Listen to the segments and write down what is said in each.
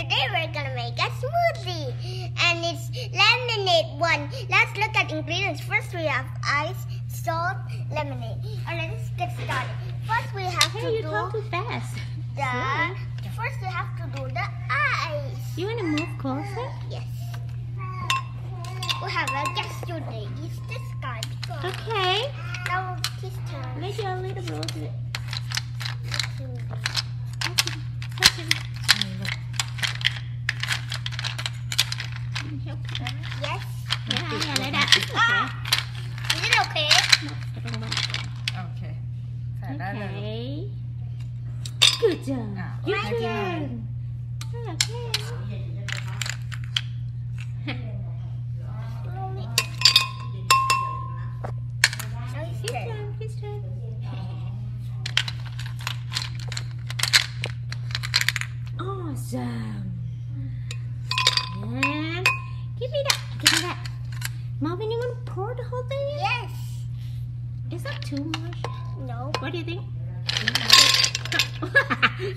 today we're gonna make a smoothie, and it's lemonade one. Let's look at ingredients. First, we have ice, salt, lemonade. Alright, let's get started. First, we have Hey, to you do talk too fast. the. First, we have to do the ice. You want to move closer? Yes. We have a guest today. It's this guy. Okay. Now it's his turn. Let your little bro Yes. Để hai nhà lại đặt. Is it okay? Okay. Okay. Good job. You can. Okay. Marvyn, you want to pour the whole thing in? Yes. Is that too much? No. What do you think?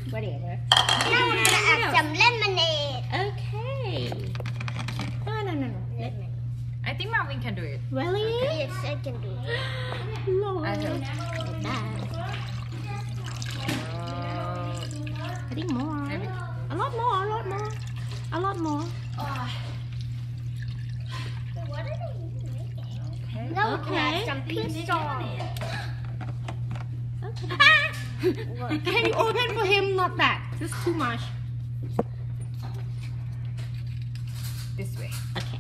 Whatever. Now we're gonna add some lemonade. Okay. No, no, no, no. Let, I think Marvyn can do it really? Yes, I can do it. Lord. I will. Like. I think more. Maybe. A lot more, a lot more. A lot more. What are they making? Okay. Now we can add Okay. some pink salt. Okay. Can you open for him? Not that. This is too much. this way Okay.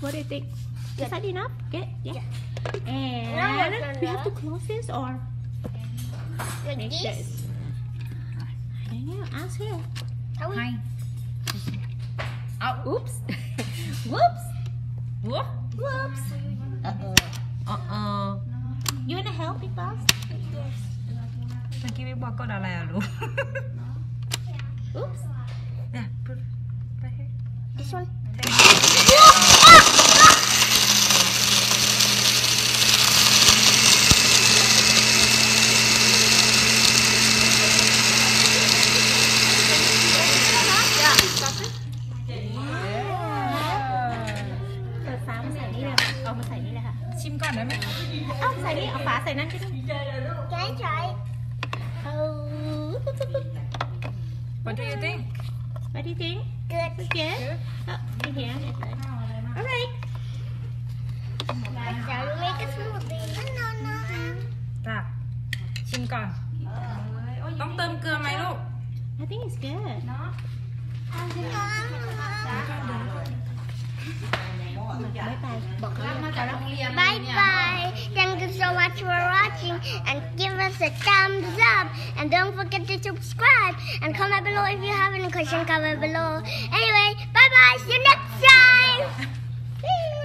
What do you think? Is that enough? Good. Yeah. Now And it's we have to close this or Like make sure this? it's. I don't know. Ask her. How we ใ uh, oops. Whoops. Whoop. Whoops. Uh-oh. Uh-oh. You wanna help me, boss? Yes. Thank you, biết bỏ con đà lè luôn. Oops. Yeah, put it right here. This one? chim con đấy mẹ ông xài đi ông phá xài năn cái đi cái trời bắt do you bắt What do you think? Good. Good. Good. Oh, in Ta. Chim con. Ông tôm cưa mày luôn. I think it's good. Nó. Bye bye. Bỏ Bye bye. Thank you so much for watching and give us a thumbs up. And don't forget to subscribe and comment below if you have any questions. Comment below. Anyway, bye bye. See you next time.